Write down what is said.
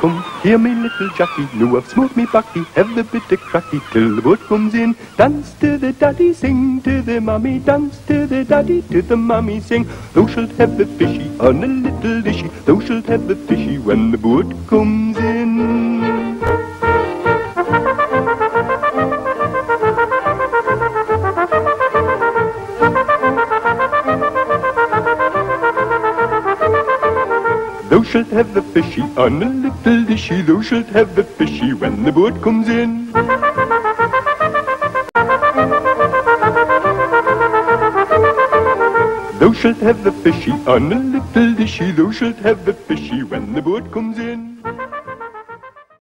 Come, hear me, little Jackie, no of smoke me bucky, have a bit of cracky till the boat comes in. Dance to the daddy, sing to the mummy, dance to the daddy, to the mummy, sing. Thou shalt have the fishy on a little dishy, thou shalt have the fishy when the boat comes Thou shalt have the fishy on a little dishy, thou shalt have the fishy when the boat comes in. Thou shalt have the fishy on a little dishy, thou shalt have the fishy when the boat comes in.